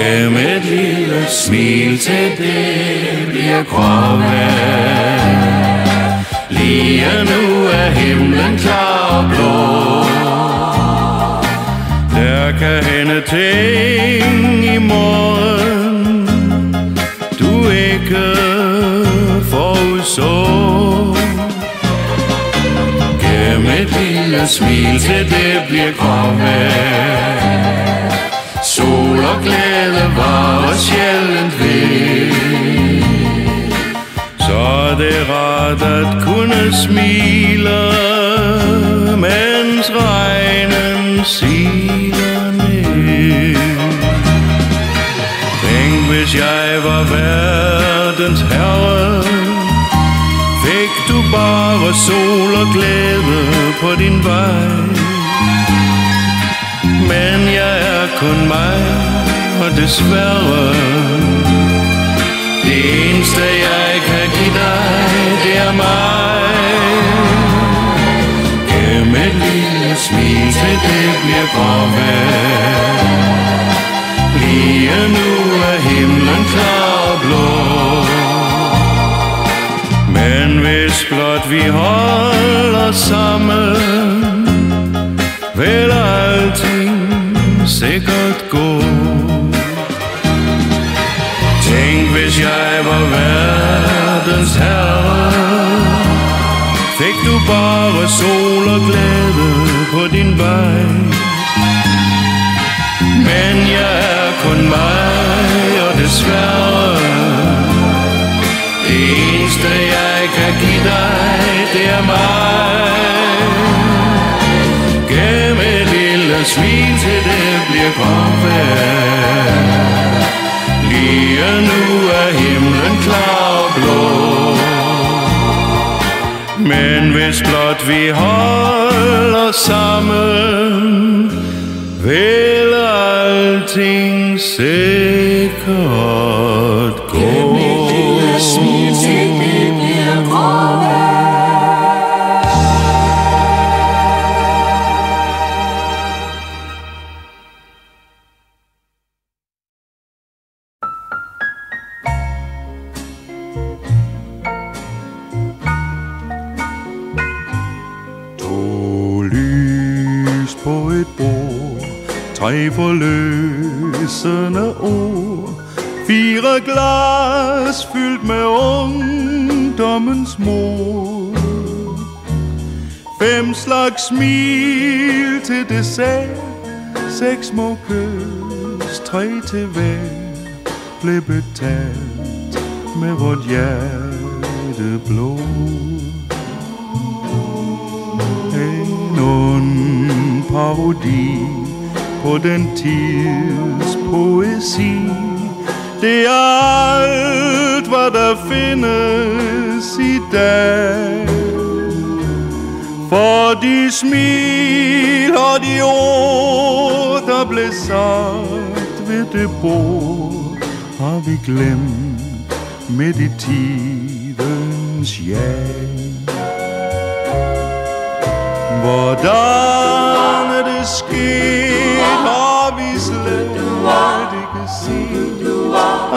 Gem et lille smil til det bliver grove Lige nu er himlen klar og blå. Der kan hende ting i morgen Du ikke forudså. Gem et lille smil til det bliver grove Sol og glæde sjældent ved. Så er det rart at kunne smile Mens regnen siler ned. Tænk hvis jeg var verdens herre. Fik du bare sol og glæde på din vej. Men jeg er kun mig, desværre Det eneste jeg kan give dig, det er mig. Gennem et lille smil til det bliver grove Lige nu er himlen klar og blå. Men hvis blot vi holder sammen Vil alting sikkert gå. Bare sol og glæde på din vej. Men jeg er kun mig og desværre Det eneste jeg kan give dig, det er mig. Gem et lille smil til det bliver godt Lige nu hvis blot vi holder sammen Vil alting sikkert tre forløsende ord, fire glas fyldt med ungdommens mor. Fem slags smil til dessert, seks små kys, tre til hver, blev betalt med vort hjerte blå. En ond parodi på den tids poesi. Det er alt, hvad der findes i dag. For de smil og de ord, der blev sagt ved det bord, har vi glemt midt i tidens jag. Hvordan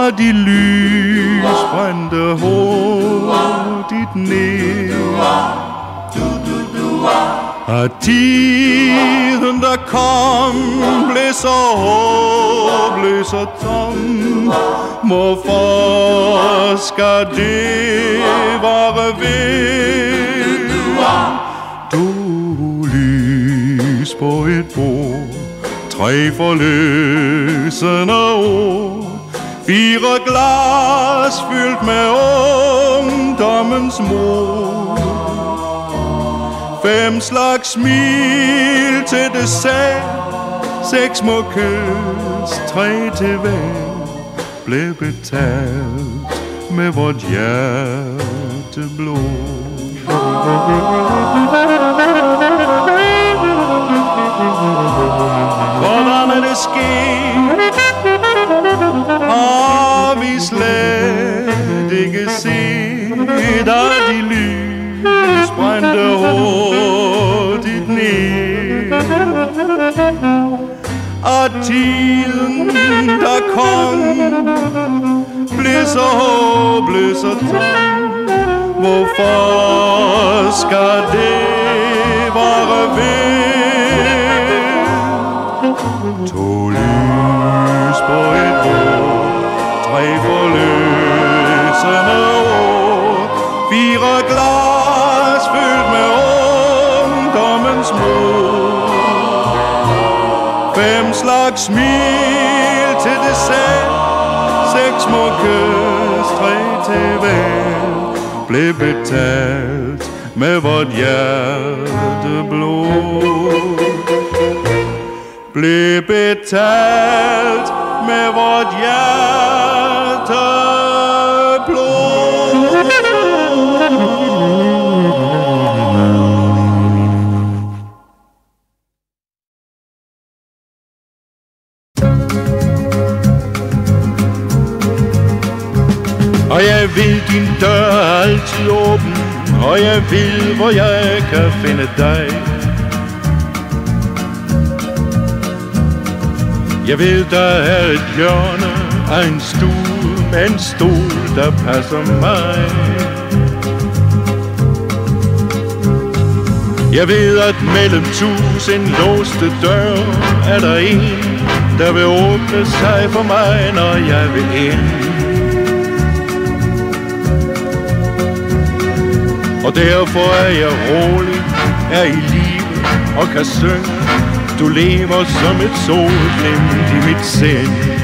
Og de lys brændte hurtigt ned Og tiden der kom blev så håbløs og tom. Hvorfor skal det være ved? Du lys på et bord Tre forløsende ord. Fire glas fyldt med ungdommens mod. Fem slags smil til dessert. Seks små kys, tre til hver Blev betalt med vort hjerteblod Hvordan er det sket? fra tiden, der kom. Blev så hård, blev så tom Hvorfor skal det være ved? To lys på et bord, tre forløsende Fem slags smil til det selv Seks små kys, tre til hver Blev betalt med vort hjerte blod. Blev betalt med vort hjerte dig. Jeg ved, der er et hjørne af en stue Med en stol, der passer mig. Jeg ved, at mellem tusind låste døre Er der en, der vil åbne sig for mig, når jeg vil ind. Og derfor er jeg rolig, er i live og kan synge. Du lever som et solglimt i mit sind.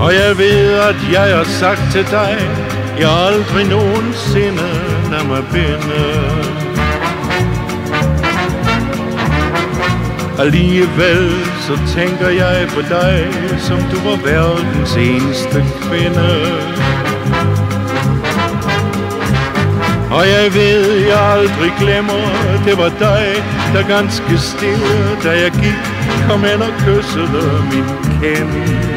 Og jeg ved, at jeg har sagt til dig Jeg aldrig nogensinde lader mig binde. Alligevel så tænker jeg på dig Som du var verdens eneste kvinde. Og jeg ved, jeg aldrig glemmer Det var dig, der ganske stille Da jeg gik, kom hen og kyssede min kende.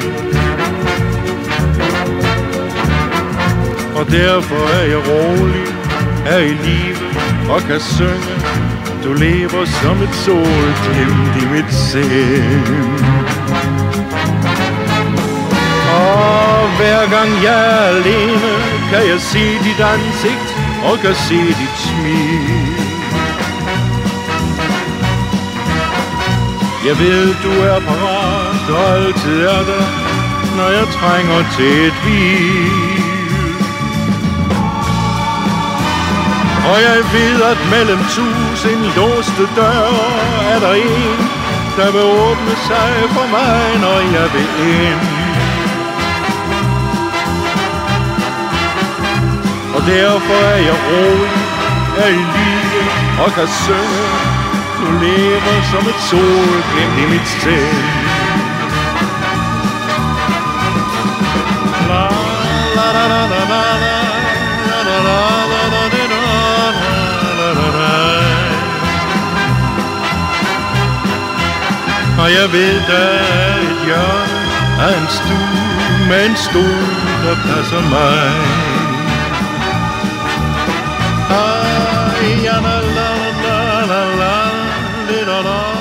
Og derfor er jeg rolig, er i live og kan synge. Du lever som et solglimt i mit sind. Og hver gang jeg er alene, kan jeg se dit ansigt og kan se dit smil. Jeg ved, du er parat og altid er der, når jeg trænger til et hvil. Og jeg ved, at mellem tusind låste døre er der en, der vil åbne sig for mig, når jeg vil ind. Derfor er jeg rolig, er i live og kan synge. Du lever som et solglimt i mit sind. La, la, la, la, la, la, la. Og jeg ved, der er et hjørne af en stue med en stol, der passer mig. Indiana.